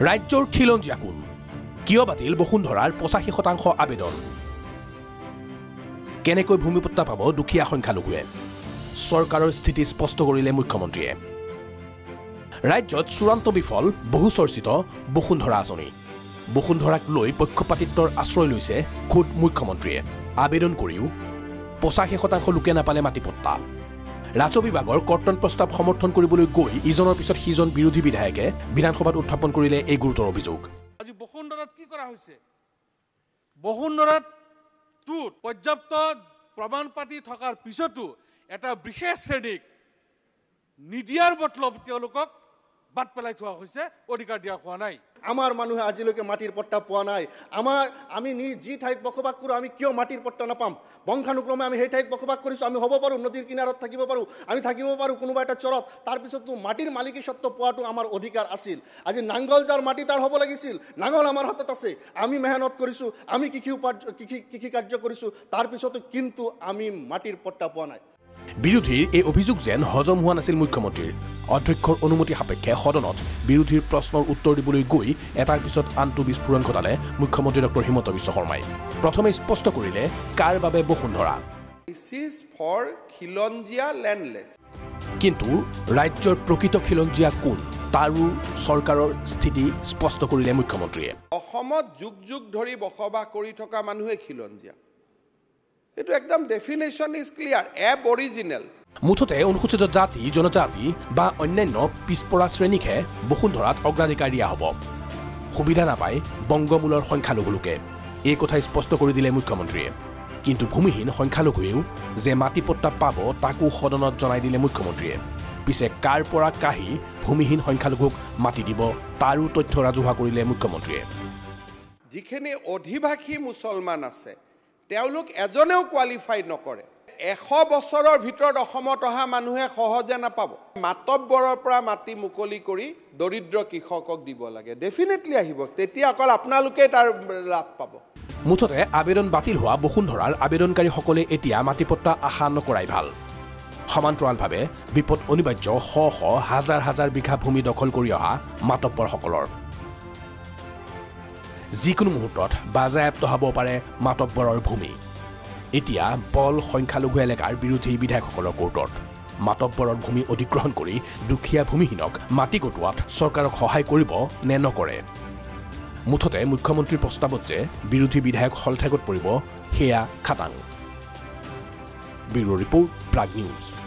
ৰাজ্যৰ খিলঞ্জীয়া কোন? কিয় বাতিল বসুন্ধৰাৰ পঁচাশী শতাংশ আবেদন? কেনেকৈ ভূমিপট্টা পাব দুখীয়া সংখ্যালঘুৱে চৰকাৰৰ স্থিতি স্পষ্ট কৰিলে মুখ্যমন্ত্ৰীয়ে। ৰাজ্যত চূড়ান্ত বিফল বহু চৰ্চিত বসুন্ধৰা আঁচনি। বসুন্ধৰাক লৈ পক্ষপাতিত্বৰ আশ্ৰয় লৈছে খোদ মুখ্যমন্ত্ৰীয়ে। আবেদন কৰিও পঁচাশী শতাংশ লোকে নাপালে মাটিপট্টা ৰাজহ বিভাগৰ কৰ্তন প্ৰস্তাৱ সমৰ্থন কৰিবলৈ গৈ ইজনৰ পিছত সিজন বিৰোধী বিধায়কে বিধানসভাত উত্থাপন কৰিলে এই গুৰুতৰ অভিযোগ। আজি বসুন্ধৰাত কি কৰা হৈছে? বসুন্ধৰাত পৰ্যাপ্ত প্ৰমাণ পাতি থকাৰ পিছতো এটা বিশেষ শ্ৰেণীক নিদিয়াৰ মতলব তেওঁলোকক বাদ পেলাই থোৱা হৈছে অধিকাৰ দিয়া হোৱা নাই। আমাৰ মানুহে আজিলৈকে মাটিৰ পট্টা পোৱা নাই। আমাৰ আমি নি যি ঠাইত বসবাস কৰোঁ আমি কিয় মাটিৰ পট্টা নাপাম? বংশানুক্ৰমে আমি সেই ঠাইত বসবাস কৰিছোঁ আমি হ'ব পাৰোঁ নদীৰ কিনাৰত থাকিব পাৰোঁ আমি থাকিব পাৰোঁ কোনোবা এটা চৰত। তাৰপিছতো মাটিৰ মালিকী স্বত্ব পোৱাটো আমাৰ অধিকাৰ আছিল। আজি নাংগল যাৰ মাটি তাৰ হ'ব লাগিছিল নাঙল আমাৰ হাতত আছে। আমি মেহনত কৰিছোঁ আমি কৃষি উপাৰ্জ কৃষি কৃষি কাৰ্য কৰিছোঁ তাৰপিছতো কিন্তু আমি মাটিৰ পট্টা পোৱা নাই। বিৰোধীৰ এই অভিযোগ যেন হজম হোৱা নাছিল মুখ্যমন্ত্ৰীৰ। অধ্যক্ষৰ অনুমতি সাপেক্ষে সদনত বিৰোধীৰ প্ৰশ্নৰ উত্তৰ দিবলৈ গৈ এটাৰ পিছত আনটো বিস্ফোৰণ ঘটালে মুখ্যমন্ত্ৰী ডক্টৰ হিমন্ত বিশ্ব শৰ্মাই। প্ৰথমে স্পষ্ট কৰিলে কাৰ বাবে বসুন্ধৰা. কিন্তু ৰাজ্যৰ প্ৰকৃত খিলঞ্জীয়া কোন তাৰো চৰকাৰৰ স্থিতি স্পষ্ট কৰিলে মুখ্যমন্ত্ৰীয়ে। অসমত যুগ যুগ ধৰি বসবাস কৰি থকা মানুহে খিলঞ্জীয়া। এইটো একদম ডেফিনেশ্যন ইজ ক্লিয়াৰ এব অৰিজিনেল মুঠতে অনুসূচিত জাতি জনজাতি বা অন্যান্য পিছপৰা শ্ৰেণীকহে বসুন্ধৰাত অগ্ৰাধিকাৰ দিয়া হ'ব। সুবিধা নাপায় বংগমূলৰ সংখ্যালঘু লোকে এই কথা স্পষ্ট কৰি দিলে মুখ্যমন্ত্ৰীয়ে। কিন্তু ভূমিহীন সংখ্যালঘুৱেও যে মাটিপট্টা পাব তাকো সদনত জনাই দিলে মুখ্যমন্ত্ৰীয়ে। পিছে কাৰ পৰা কাঢ়ি ভূমিহীন সংখ্যালঘুক মাটি দিব তাৰো তথ্য ৰাজহুৱা কৰিলে মুখ্যমন্ত্ৰীয়ে। যিখিনি অধিবাসী মুছলমান আছে তেওঁলোক এজনেও কোৱালিফাই নকৰে। এশ বছৰৰ ভিতৰত অসমত অহা মানুহে সহজে নাপাব। মাতব্বৰৰ পৰা মাটি মুকলি কৰি দৰিদ্ৰ কৃষকক দিব লাগে। ডেফিনেটলি আহিব। তেতিয়া অকল আপোনালোকে তাৰ লাভ পাব। মুঠতে আবেদন বাতিল হোৱা বসুন্ধৰাৰ আবেদনকাৰীসকলে এতিয়া মাটিপট্টা আশা নকৰাই ভাল। সমান্তৰালভাৱে বিপদ অনিবাৰ্য শ শ হাজাৰ হাজাৰ বিঘা ভূমি দখল কৰি অহা মাতব্বৰসকলৰ। যিকোনো মুহূৰ্তত বাজায়াপ্ত হ'ব পাৰে মাতব্বৰৰ ভূমি। এতিয়া বল সংখ্যালঘু এলেকাৰ বিৰোধী বিধায়কসকলৰ কোৰ্টত। মাতব্বৰৰ ভূমি অধিগ্ৰহণ কৰি দুখীয়া ভূমিহীনক মাটি কটোৱাত চৰকাৰক সহায় কৰিব নে নকৰে? মুঠতে মুখ্যমন্ত্ৰীৰ প্ৰস্তাৱত যে বিৰোধী বিধায়ক হলঠেগত পৰিব সেয়া খাটাং। Bureau report Prag News.